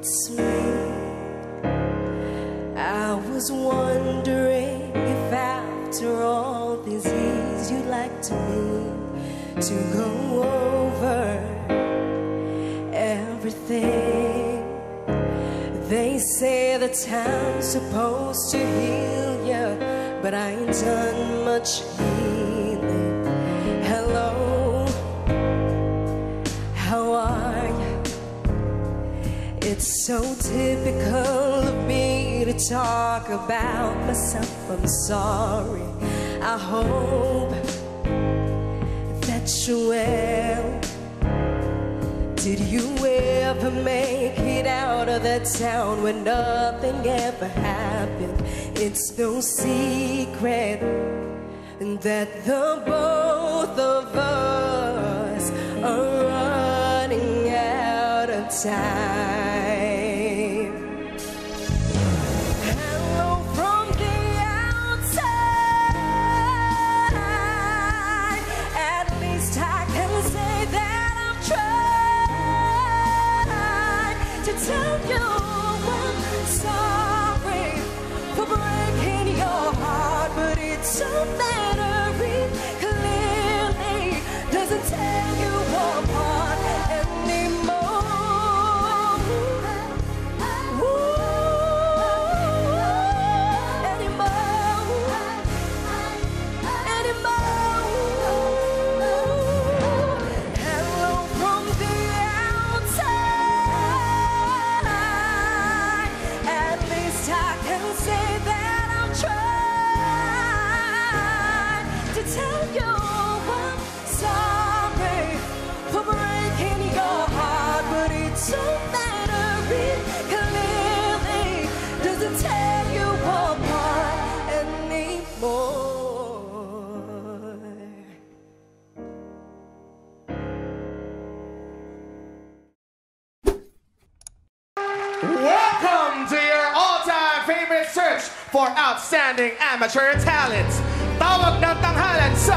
it's me. I was wondering if after all these years you'd like to me to go over everything. They say the time's supposed to heal you, but I ain't done much healing. It's so typical of me to talk about myself. I'm sorry. I hope that you're well. Did you ever make it out of that town where nothing ever happened? It's no secret that the both of us are running out of time. So matter Welcome to your all-time favorite search for outstanding amateur talents. Tawag ng tanghalan sa